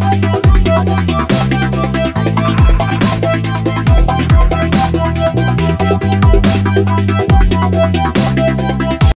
thank you